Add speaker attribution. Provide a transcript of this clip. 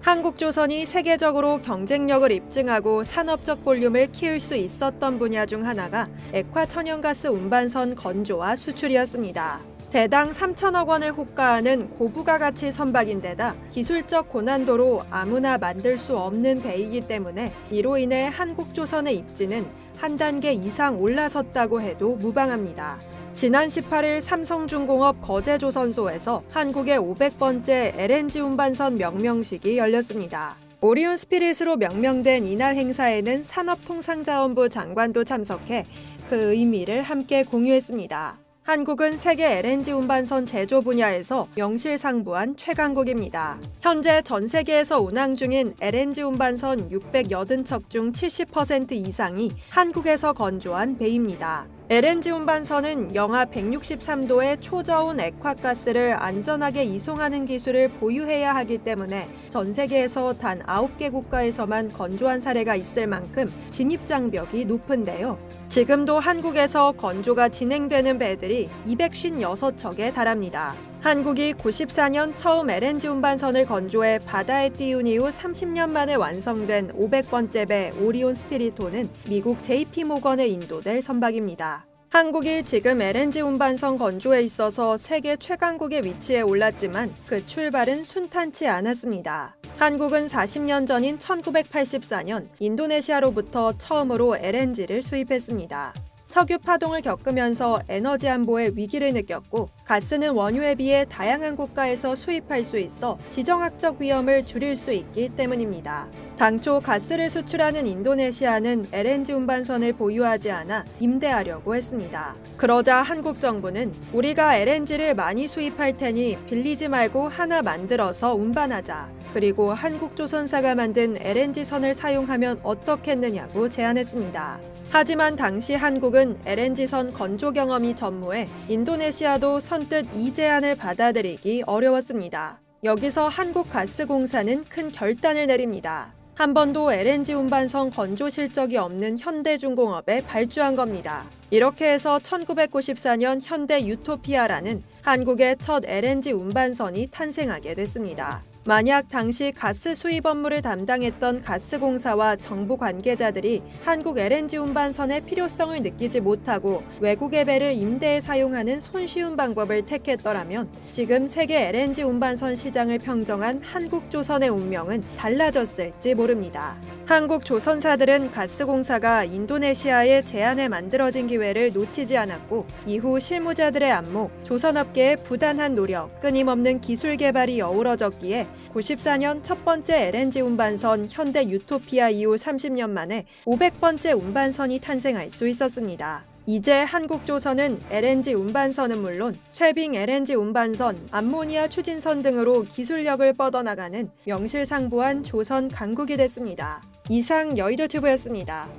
Speaker 1: 한국조선이 세계적으로 경쟁력을 입증하고 산업적 볼륨을 키울 수 있었던 분야 중 하나가 액화 천연가스 운반선 건조와 수출이었습니다. 대당 3천억 원을 호가하는 고부가 가치 선박인데다 기술적 고난도로 아무나 만들 수 없는 배이기 때문에 이로 인해 한국조선의 입지는 한 단계 이상 올라섰다고 해도 무방합니다. 지난 18일 삼성중공업 거제조선소에서 한국의 500번째 LNG 운반선 명명식이 열렸습니다. 오리온 스피릿으로 명명된 이날 행사에는 산업통상자원부 장관도 참석해 그 의미를 함께 공유했습니다. 한국은 세계 LNG 운반선 제조 분야에서 명실상부한 최강국입니다. 현재 전 세계에서 운항 중인 LNG 운반선 680척 중 70% 이상이 한국에서 건조한 배입니다. LNG 운반선은 영하 163도의 초저온 액화가스를 안전하게 이송하는 기술을 보유해야 하기 때문에 전 세계에서 단 9개 국가에서만 건조한 사례가 있을 만큼 진입 장벽이 높은데요. 지금도 한국에서 건조가 진행되는 배들이 256척에 달합니다. 한국이 94년 처음 LNG 운반선을 건조해 바다에 띄운 이후 30년 만에 완성된 500번째 배 오리온 스피리토는 미국 JP 모건에 인도될 선박입니다. 한국이 지금 LNG 운반선 건조에 있어서 세계 최강국의 위치에 올랐지만 그 출발은 순탄치 않았습니다. 한국은 40년 전인 1984년 인도네시아로부터 처음으로 LNG를 수입했습니다. 석유 파동을 겪으면서 에너지 안보에 위기를 느꼈고 가스는 원유에 비해 다양한 국가에서 수입할 수 있어 지정학적 위험을 줄일 수 있기 때문입니다. 당초 가스를 수출하는 인도네시아는 LNG 운반선을 보유하지 않아 임대하려고 했습니다. 그러자 한국 정부는 우리가 LNG를 많이 수입할 테니 빌리지 말고 하나 만들어서 운반하자. 그리고 한국조선사가 만든 LNG선을 사용하면 어떻겠느냐고 제안했습니다. 하지만 당시 한국은 LNG선 건조 경험이 전무해 인도네시아도 선뜻 이 제안을 받아들이기 어려웠습니다. 여기서 한국가스공사는 큰 결단을 내립니다. 한 번도 LNG 운반선 건조 실적이 없는 현대중공업에 발주한 겁니다. 이렇게 해서 1994년 현대 유토피아라는 한국의 첫 LNG 운반선이 탄생하게 됐습니다. 만약 당시 가스 수입 업무를 담당했던 가스공사와 정부 관계자들이 한국 LNG 운반선의 필요성을 느끼지 못하고 외국의 배를 임대해 사용하는 손쉬운 방법을 택했더라면 지금 세계 LNG 운반선 시장을 평정한 한국조선의 운명은 달라졌을지 모릅니다. 한국 조선사들은 가스공사가 인도네시아의 제안에 만들어진 기회를 놓치지 않았고 이후 실무자들의 안목, 조선업계의 부단한 노력, 끊임없는 기술 개발이 어우러졌기 에 94년 첫 번째 LNG 운반선 현대 유토피아 이후 30년 만에 500번째 운반선이 탄생할 수 있었습니다. 이제 한국조선은 LNG 운반선은 물론 쉐빙 LNG 운반선, 암모니아 추진선 등으로 기술력을 뻗어나가는 명실상부한 조선 강국이 됐습니다. 이상 여의도튜브였습니다.